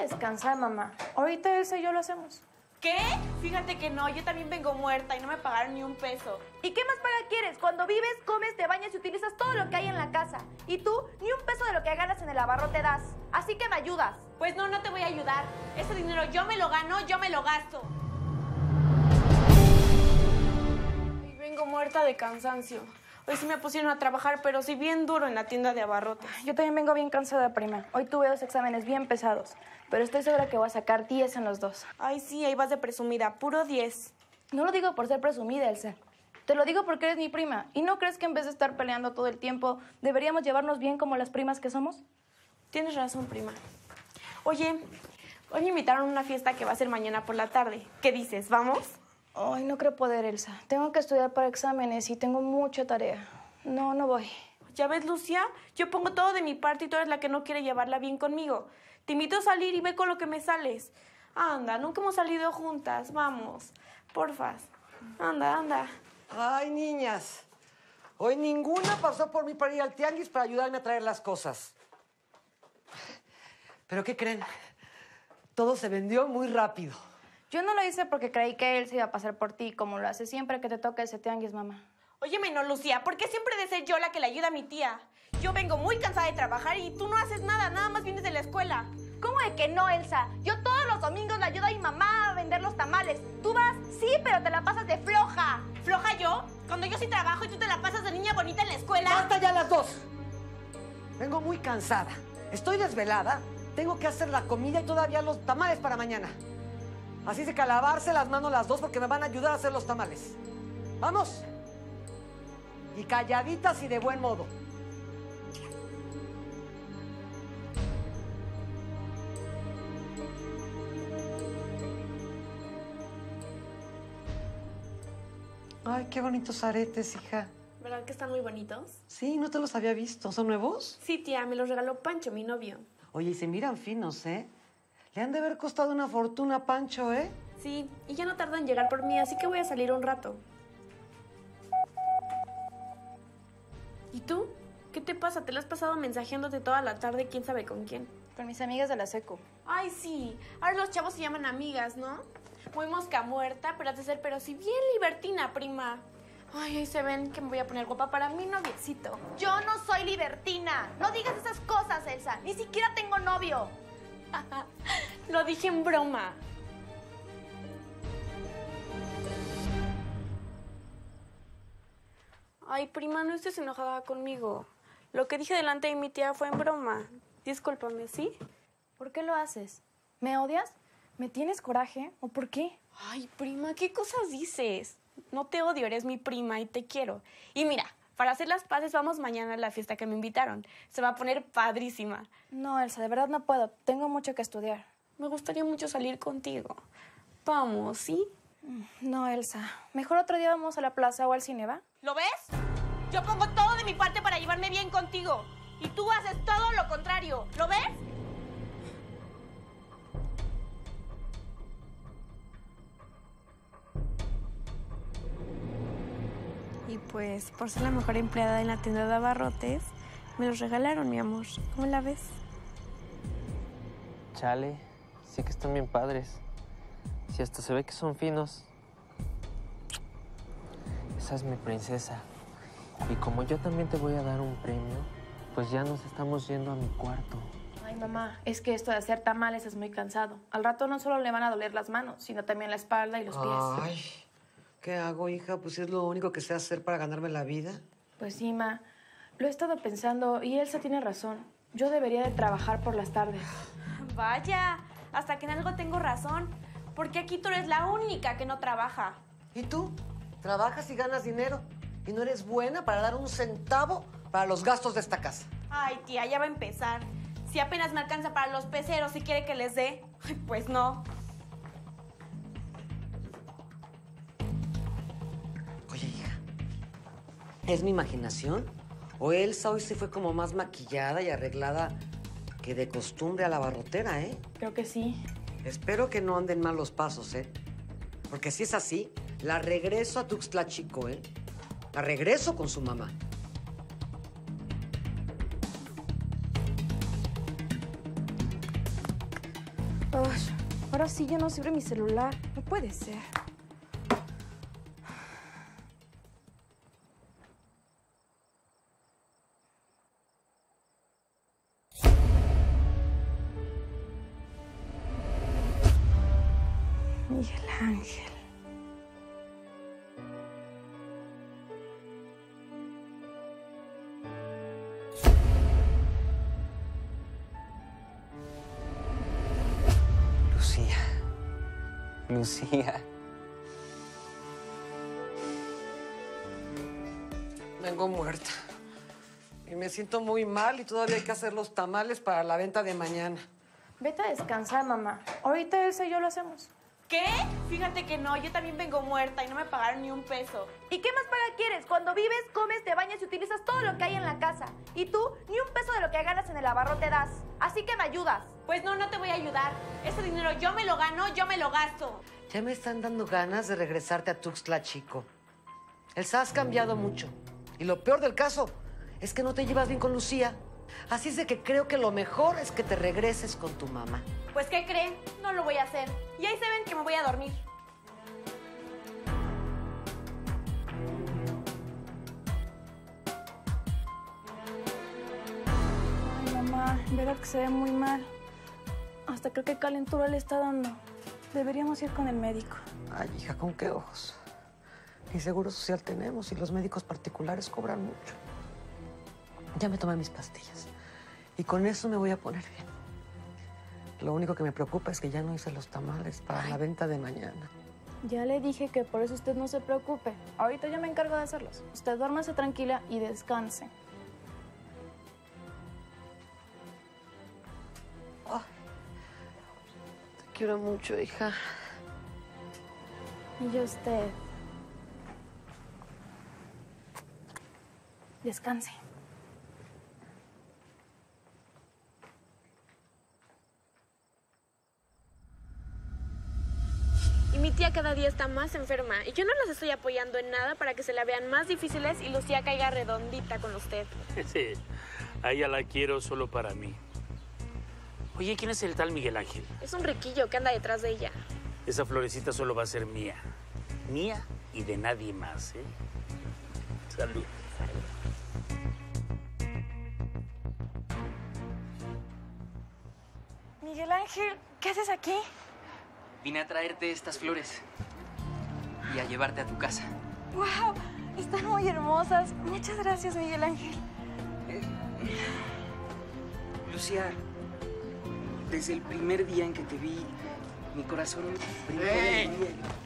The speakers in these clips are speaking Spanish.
a descansar, mamá. Ahorita Elsa y yo lo hacemos. ¿Qué? Fíjate que no, yo también vengo muerta y no me pagaron ni un peso. ¿Y qué más paga quieres? Cuando vives, comes, te bañas y utilizas todo lo que hay en la casa. Y tú, ni un peso de lo que ganas en el abarrote das. Así que me ayudas. Pues no, no te voy a ayudar. Ese dinero yo me lo gano, yo me lo gasto. Y vengo muerta de cansancio. Hoy sí me pusieron a trabajar, pero sí bien duro en la tienda de abarrotes. Yo también vengo bien cansada, prima. Hoy tuve dos exámenes bien pesados, pero estoy segura que voy a sacar 10 en los dos. Ay, sí, ahí vas de presumida, puro 10. No lo digo por ser presumida, Elsa. Te lo digo porque eres mi prima. ¿Y no crees que en vez de estar peleando todo el tiempo, deberíamos llevarnos bien como las primas que somos? Tienes razón, prima. Oye, hoy me invitaron a una fiesta que va a ser mañana por la tarde. ¿Qué dices? ¿Vamos? Ay, no creo poder, Elsa. Tengo que estudiar para exámenes y tengo mucha tarea. No, no voy. Ya ves, Lucia, yo pongo todo de mi parte y tú eres la que no quiere llevarla bien conmigo. Te invito a salir y ve con lo que me sales. Anda, nunca hemos salido juntas. Vamos, porfas. Anda, anda. Ay, niñas. Hoy ninguna pasó por mí para ir al tianguis para ayudarme a traer las cosas. ¿Pero qué creen? Todo se vendió muy rápido. Yo no lo hice porque creí que él se iba a pasar por ti, como lo hace siempre que te toca ese tianguis, mamá. Óyeme, no, Lucía, ¿por qué siempre de ser yo la que le ayuda a mi tía? Yo vengo muy cansada de trabajar y tú no haces nada, nada más vienes de la escuela. ¿Cómo de que no, Elsa? Yo todos los domingos le ayudo a mi mamá a vender los tamales. Tú vas, sí, pero te la pasas de floja. ¿Floja yo? Cuando yo sí trabajo y tú te la pasas de niña bonita en la escuela. ¡Basta ya las dos! Vengo muy cansada. Estoy desvelada. Tengo que hacer la comida y todavía los tamales para mañana. Así de que a lavarse las manos las dos porque me van a ayudar a hacer los tamales. ¡Vamos! Y calladitas y de buen modo. Ay, qué bonitos aretes, hija. ¿Verdad que están muy bonitos? Sí, no te los había visto. ¿Son nuevos? Sí, tía, me los regaló Pancho, mi novio. Oye, y se miran finos, ¿eh? Le han de haber costado una fortuna a Pancho, ¿eh? Sí, y ya no tarda en llegar por mí, así que voy a salir un rato. ¿Y tú? ¿Qué te pasa? ¿Te lo has pasado mensajeándote toda la tarde quién sabe con quién? Con mis amigas de la secu. Ay, sí. Ahora los chavos se llaman amigas, ¿no? Muy mosca muerta, pero has de ser, pero sí bien libertina, prima. Ay, ahí se ven que me voy a poner guapa para mi noviecito. Yo no soy libertina. No digas esas cosas, Elsa. Ni siquiera tengo novio. Lo dije en broma. Ay, prima, no estés enojada conmigo. Lo que dije delante de mi tía fue en broma. Discúlpame, ¿sí? ¿Por qué lo haces? ¿Me odias? ¿Me tienes coraje? ¿O por qué? Ay, prima, ¿qué cosas dices? No te odio, eres mi prima y te quiero. Y mira, para hacer las paces vamos mañana a la fiesta que me invitaron. Se va a poner padrísima. No, Elsa, de verdad no puedo. Tengo mucho que estudiar. Me gustaría mucho salir contigo. Vamos, ¿sí? No, Elsa. Mejor otro día vamos a la plaza o al cine, ¿va? ¿Lo ves? Yo pongo todo de mi parte para llevarme bien contigo. Y tú haces todo lo contrario. ¿Lo ves? Y pues, por ser la mejor empleada en la tienda de abarrotes, me los regalaron, mi amor. ¿Cómo la ves? Chale, sí que están bien padres. Si hasta se ve que son finos. Esa es mi princesa. Y como yo también te voy a dar un premio, pues ya nos estamos yendo a mi cuarto. Ay, mamá, es que esto de hacer tamales es muy cansado. Al rato no solo le van a doler las manos, sino también la espalda y los pies. Ay, ¿qué hago, hija? Pues es lo único que sé hacer para ganarme la vida. Pues sí, ma. Lo he estado pensando y Elsa tiene razón. Yo debería de trabajar por las tardes. Vaya, hasta que en algo tengo razón. Porque aquí tú eres la única que no trabaja. ¿Y tú? Trabajas y ganas dinero. Y no eres buena para dar un centavo para los gastos de esta casa. Ay, tía, ya va a empezar. Si apenas me alcanza para los peceros y quiere que les dé, pues no. ¿Es mi imaginación? ¿O Elsa hoy se fue como más maquillada y arreglada que de costumbre a la barrotera, eh? Creo que sí. Espero que no anden mal los pasos, ¿eh? Porque si es así, la regreso a Tuxtla Chico, ¿eh? La regreso con su mamá. Ahora sí ya no sirve mi celular. No puede ser. Miguel Ángel. Lucía. Lucía. Vengo muerta. Y me siento muy mal y todavía hay que hacer los tamales para la venta de mañana. Vete a descansar, mamá. Ahorita Elsa y yo lo hacemos. ¿Qué? Fíjate que no, yo también vengo muerta y no me pagaron ni un peso. ¿Y qué más paga quieres? Cuando vives, comes, te bañas y utilizas todo lo que hay en la casa. Y tú, ni un peso de lo que ganas en el abarrote das. Así que me ayudas. Pues no, no te voy a ayudar. Ese dinero yo me lo gano, yo me lo gasto. Ya me están dando ganas de regresarte a Tuxtla, chico. El has cambiado mucho. Y lo peor del caso es que no te llevas bien con Lucía. Así es de que creo que lo mejor es que te regreses con tu mamá. Pues, ¿qué creen? No lo voy a hacer. Y ahí se ven que me voy a dormir. Ay, mamá, verá que se ve muy mal. Hasta creo que calentura le está dando. Deberíamos ir con el médico. Ay, hija, ¿con qué ojos? Ni seguro social tenemos y los médicos particulares cobran mucho. Ya me tomé mis pastillas. Y con eso me voy a poner bien. Lo único que me preocupa es que ya no hice los tamales para la venta de mañana. Ya le dije que por eso usted no se preocupe. Ahorita yo me encargo de hacerlos. Usted duérmase tranquila y descanse. Te quiero mucho, hija. Y yo usted. Descanse. Tía cada día está más enferma. Y yo no las estoy apoyando en nada para que se la vean más difíciles y Lucía caiga redondita con usted. Sí, a ella la quiero solo para mí. Oye, ¿quién es el tal Miguel Ángel? Es un riquillo que anda detrás de ella. Esa florecita solo va a ser mía. Mía y de nadie más, ¿eh? Salud. Miguel Ángel, ¿qué haces aquí? Vine a traerte estas flores y a llevarte a tu casa. ¡Wow! Están muy hermosas. Muchas gracias, Miguel Ángel. Lucía, desde el primer día en que te vi, mi corazón ¡Ey!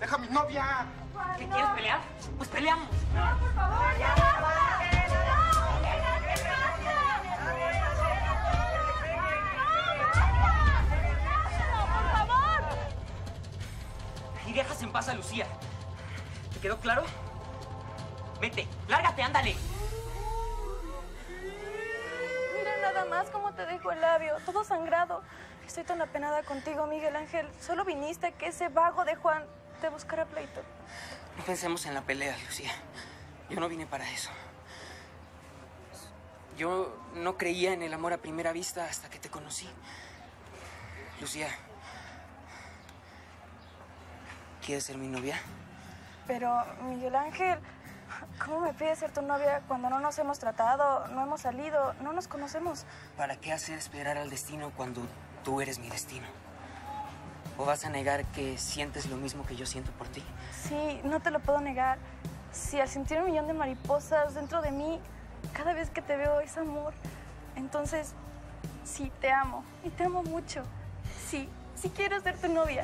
¡Deja a mi novia! ¿Qué quieres pelear? Pues peleamos. Y dejas en paz a Lucía. ¿Te quedó claro? Vete, lárgate, ándale. Mira nada más cómo te dejo el labio, todo sangrado. Estoy tan apenada contigo, Miguel Ángel. Solo viniste a que ese vago de Juan te buscara pleito. No pensemos en la pelea, Lucía. Yo no vine para eso. Yo no creía en el amor a primera vista hasta que te conocí. Lucía, ¿quieres ser mi novia? Pero, Miguel Ángel, ¿cómo me pides ser tu novia cuando no nos hemos tratado, no hemos salido, no nos conocemos? ¿Para qué hacer esperar al destino cuando tú eres mi destino? ¿O vas a negar que sientes lo mismo que yo siento por ti? Sí, no te lo puedo negar. Si al sentir un millón de mariposas dentro de mí, cada vez que te veo es amor, entonces sí, te amo. Y te amo mucho. Sí, sí quiero ser tu novia.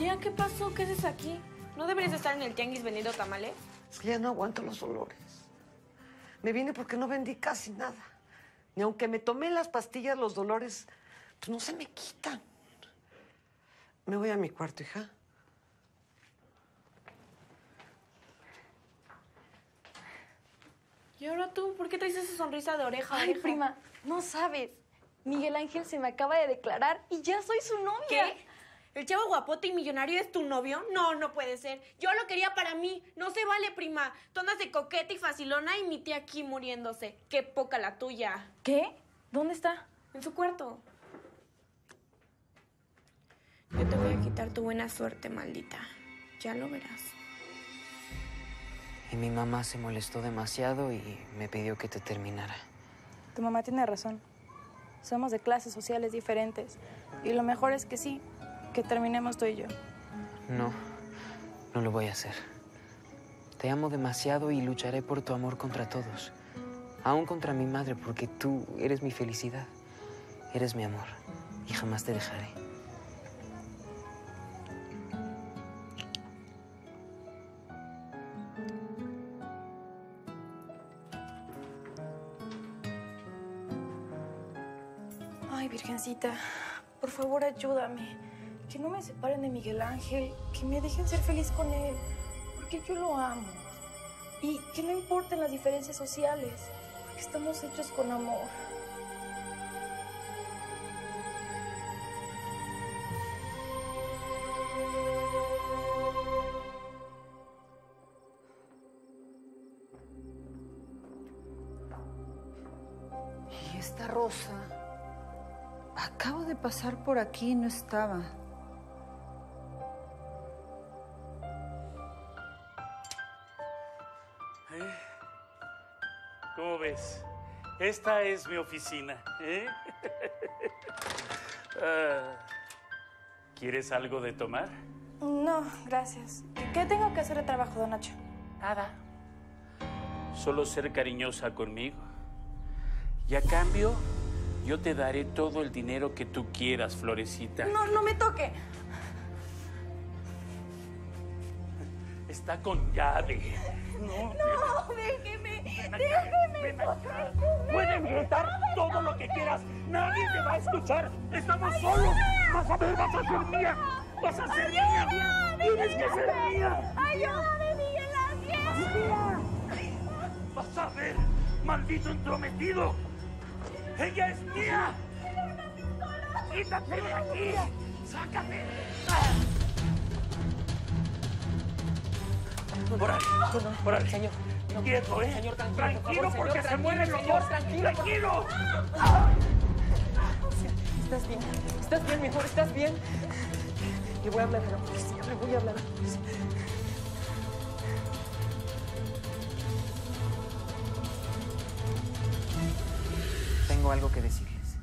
Tía, ¿qué pasó? ¿Qué haces aquí? ¿No deberías estar en el tianguis vendiendo tamales? Es que ya no aguanto los dolores. Me vine porque no vendí casi nada. Ni aunque me tomé las pastillas, los dolores, pues no se me quitan. Me voy a mi cuarto, hija. ¿Y ahora tú? ¿Por qué traes esa sonrisa de oreja Ay, oreja? prima, no sabes. Miguel Ángel se me acaba de declarar y ya soy su novia. ¿Qué? ¿El chavo guapote y millonario es tu novio? No, no puede ser. Yo lo quería para mí. No se vale, prima. Tú andas de coqueta y facilona y mi tía aquí muriéndose. Qué poca la tuya. ¿Qué? ¿Dónde está? En su cuarto. Yo te voy a quitar tu buena suerte, maldita. Ya lo verás. Y mi mamá se molestó demasiado y me pidió que te terminara. Tu mamá tiene razón. Somos de clases sociales diferentes. Y lo mejor es que sí, que terminemos tú y yo. No, no lo voy a hacer. Te amo demasiado y lucharé por tu amor contra todos. Aún contra mi madre, porque tú eres mi felicidad. Eres mi amor. Y jamás te dejaré. Ay, Virgencita, por favor ayúdame. Que no me separen de Miguel Ángel, que me dejen ser feliz con él, porque yo lo amo. Y que no importen las diferencias sociales, porque estamos hechos con amor. ¿Y esta rosa? Acabo de pasar por aquí y no estaba. Esta es mi oficina. ¿eh? Ah, ¿Quieres algo de tomar? No, gracias. ¿Qué tengo que hacer de trabajo, don Nacho? Nada. Solo ser cariñosa conmigo. Y a cambio, yo te daré todo el dinero que tú quieras, Florecita. No, no me toque. Está con llave. No, no déjeme, Acá. Pueden gritar todo lo que quieras. Nadie te va a escuchar. Estamos solos. Vas a ver, vas a ser mía. Vas a ser mía. Tienes que ser mía. ¡Ayúdame, Miguel Ángel! Vas a ver, maldito entrometido. Ella es mía. Quítate de aquí. Sácate. Órale, órale. Señor, no, Quieto, ¿eh? señor, tranquilo, por Tranquilo favor, porque señor, se mueren los tranquilo, dos. señor, tranquilo, Tranquilo. ¿Estás bien? ¿Estás bien, mejor? ¿Estás bien? Le voy a hablar a la policía, le voy a hablar a la policía. Tengo algo que decirles.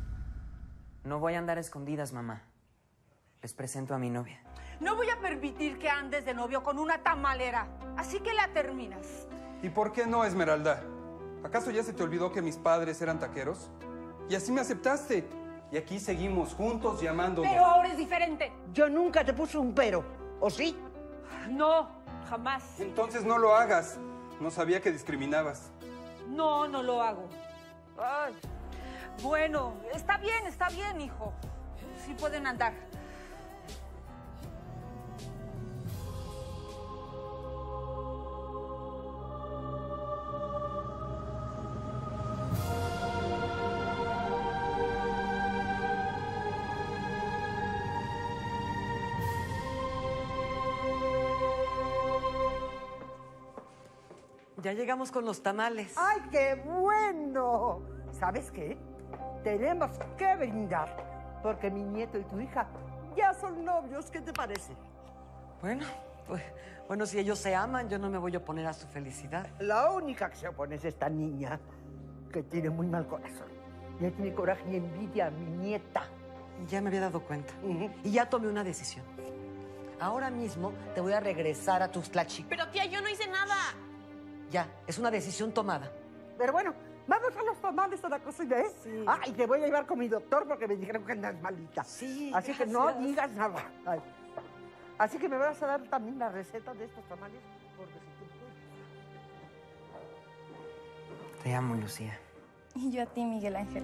No voy a andar a escondidas, mamá. Les presento a mi novia. No voy a permitir que andes de novio con una tamalera. Así que la terminas. ¿Y por qué no, Esmeralda? ¿Acaso ya se te olvidó que mis padres eran taqueros? Y así me aceptaste. Y aquí seguimos juntos llamándonos. Pero ahora es diferente. Yo nunca te puse un pero, ¿o sí? No, jamás. Entonces no lo hagas. No sabía que discriminabas. No, no lo hago. Ay, Bueno, está bien, está bien, hijo. Sí pueden andar. Ya llegamos con los tamales. ¡Ay, qué bueno! ¿Sabes qué? Tenemos que brindar, porque mi nieto y tu hija ya son novios. ¿Qué te parece? Bueno, pues, bueno, si ellos se aman, yo no me voy a oponer a su felicidad. La única que se opone es esta niña, que tiene muy mal corazón. Ya tiene coraje y envidia a mi nieta. Ya me había dado cuenta. Y ya tomé una decisión. Ahora mismo te voy a regresar a tus Tlachic. Pero tía, yo no hice nada. Ya, es una decisión tomada. Pero bueno, vamos a los tamales a la cocina, ¿eh? Sí. Ah, y te voy a llevar con mi doctor porque me dijeron que andas malita. Sí, Así que no digas nada. Ay. Así que me vas a dar también la receta de estos tamales. Porque si tú puedes. Te amo, Lucía. Y yo a ti, Miguel Ángel.